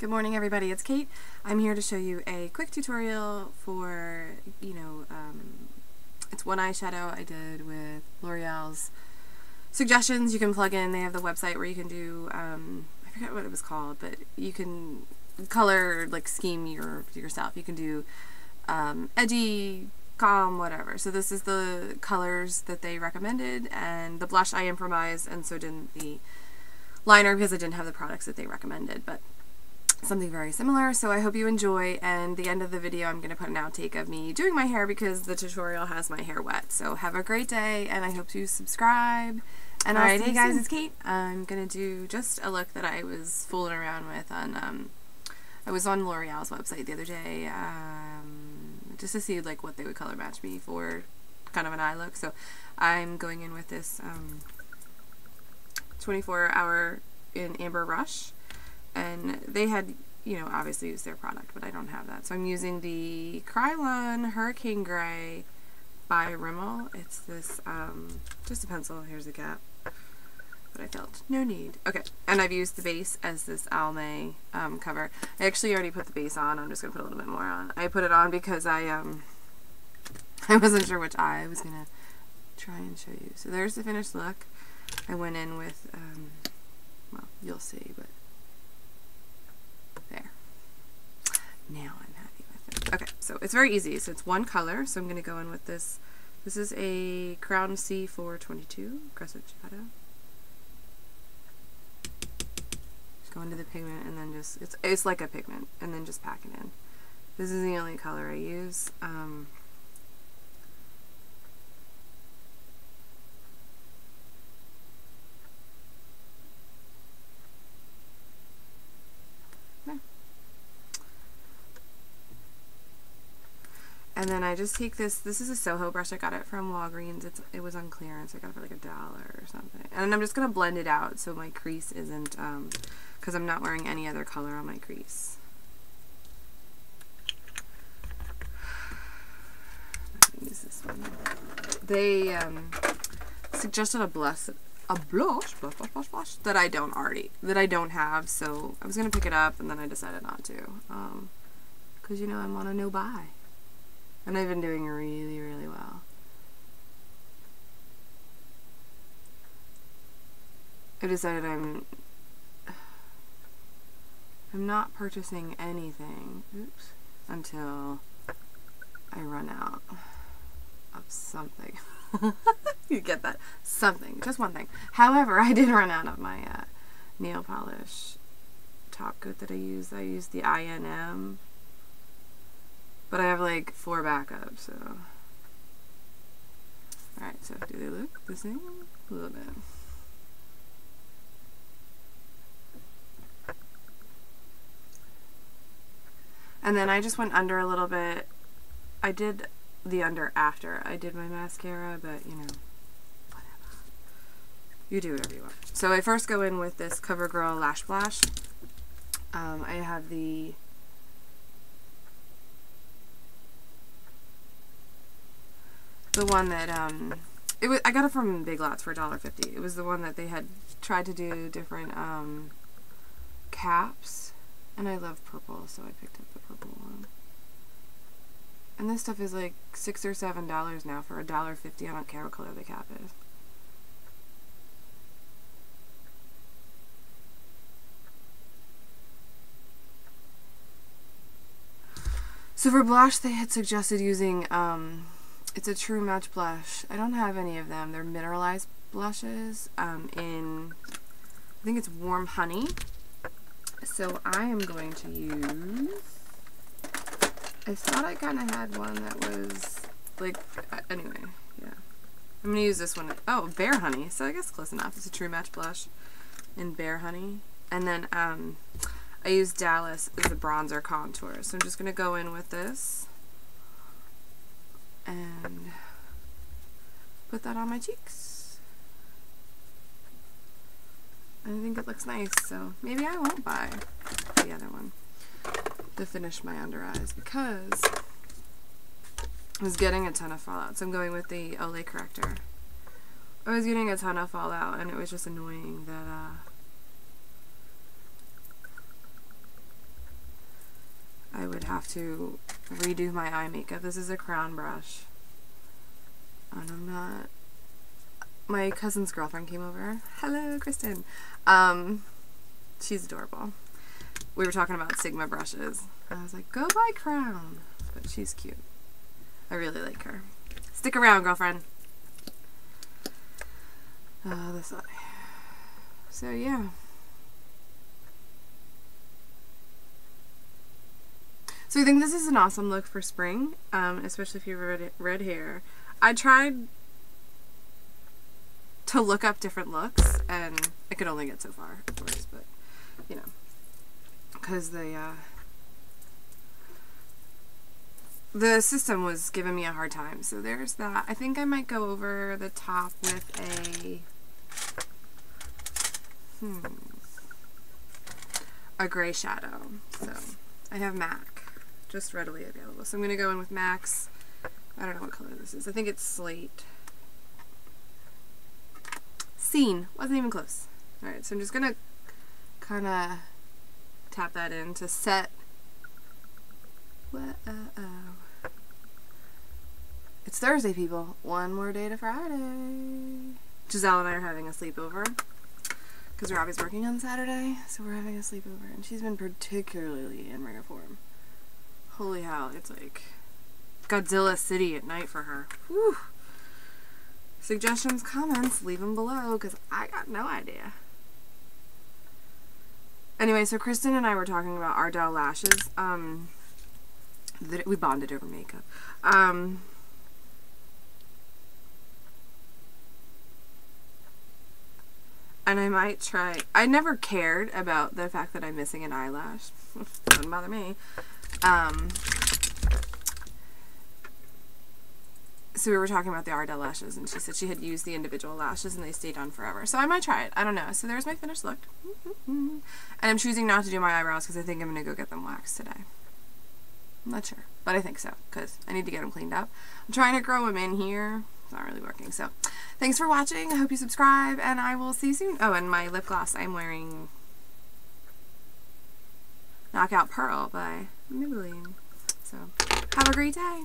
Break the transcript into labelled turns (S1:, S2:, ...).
S1: Good morning everybody, it's Kate. I'm here to show you a quick tutorial for, you know, um, it's one eyeshadow I did with L'Oreal's suggestions you can plug in. They have the website where you can do, um, I forget what it was called, but you can color, like scheme your yourself. You can do um, edgy, calm, whatever. So this is the colors that they recommended and the blush I improvised and so didn't the liner because I didn't have the products that they recommended. But something very similar. So I hope you enjoy and the end of the video I'm going to put an outtake of me doing my hair because the tutorial has my hair wet. So have a great day and I hope you subscribe. And hey guys, soon. it's Kate. I'm going to do just a look that I was fooling around with on, um, I was on L'Oreal's website the other day um, just to see like what they would color match me for kind of an eye look. So I'm going in with this um, 24 hour in Amber Rush and they had you know obviously used their product but I don't have that. So I'm using the Krylon Hurricane Gray by Rimmel. It's this um, just a pencil. Here's a cap. But I felt no need. Okay. And I've used the base as this Almay um, cover. I actually already put the base on. I'm just gonna put a little bit more on. I put it on because I um I wasn't sure which eye I was gonna try and show you. So there's the finished look. I went in with um, well you'll see but Now I'm happy with it. Okay, so it's very easy. So it's one color. So I'm going to go in with this. This is a Crown C422 Crescent Shadow. Just go into the pigment and then just, it's, it's like a pigment, and then just pack it in. This is the only color I use. Um, And then I just take this, this is a Soho brush, I got it from Walgreens, it's, it was on clearance, I got it for like a dollar or something. And I'm just going to blend it out so my crease isn't, um, because I'm not wearing any other color on my crease. use this one. They um, suggested a blush, a blush, blush, blush, blush, blush, that I don't already, that I don't have, so I was going to pick it up and then I decided not to. Um, because, you know, I'm on a no buy. And I've been doing really, really well. I decided I'm I'm not purchasing anything oops, until I run out of something. you get that? Something. Just one thing. However, I did run out of my uh, nail polish top coat that I use. I use the INM but I have like four backups, so. Alright, so do they look the same? A little bit. And then I just went under a little bit. I did the under after I did my mascara, but you know, whatever. You do whatever you want. So I first go in with this CoverGirl Lash Blast. Um, I have the the one that um it was I got it from Big Lots for a dollar fifty. It was the one that they had tried to do different um caps and I love purple so I picked up the purple one. And this stuff is like six or seven dollars now for a dollar fifty. I don't care what color the cap is. So for blush, they had suggested using um, it's a True Match blush. I don't have any of them. They're mineralized blushes um, in, I think it's Warm Honey. So I am going to use, I thought I kind of had one that was, like, uh, anyway, yeah. I'm going to use this one. Oh, Bare Honey. So I guess close enough. It's a True Match blush in Bare Honey. And then um, I use Dallas as a bronzer contour. So I'm just going to go in with this and put that on my cheeks. I think it looks nice, so maybe I won't buy the other one to finish my under eyes because I was getting a ton of fallout. So I'm going with the Olay corrector. I was getting a ton of fallout and it was just annoying that uh, would have to redo my eye makeup. This is a crown brush. And I'm not... My cousin's girlfriend came over. Hello, Kristen. Um, she's adorable. We were talking about Sigma brushes. I was like, go buy Crown. But she's cute. I really like her. Stick around, girlfriend. Uh, this eye. So, yeah. So I think this is an awesome look for spring, um, especially if you have red, red hair. I tried to look up different looks, and I could only get so far, of course, but, you know, because the, uh, the system was giving me a hard time, so there's that. I think I might go over the top with a, hmm, a gray shadow, so I have MAC just readily available. So I'm going to go in with MAC's. I don't know what color this is. I think it's slate. Scene. Wasn't even close. Alright, so I'm just going to kind of tap that in to set. What? Uh oh. It's Thursday, people. One more day to Friday. Giselle and I are having a sleepover because Robbie's working on Saturday, so we're having a sleepover, and she's been particularly in rare form. Holy hell, it's like Godzilla City at night for her. Whew. Suggestions, comments, leave them below because I got no idea. Anyway, so Kristen and I were talking about Ardell lashes. Um, we bonded over makeup. Um, and I might try. I never cared about the fact that I'm missing an eyelash. Doesn't bother me. Um, so we were talking about the Ardell lashes, and she said she had used the individual lashes and they stayed on forever. So I might try it. I don't know. So there's my finished look. And I'm choosing not to do my eyebrows because I think I'm going to go get them waxed today. I'm not sure, but I think so because I need to get them cleaned up. I'm trying to grow them in here. It's not really working. So thanks for watching. I hope you subscribe, and I will see you soon. Oh, and my lip gloss I'm wearing Knockout Pearl by Maybelline. So, have a great day.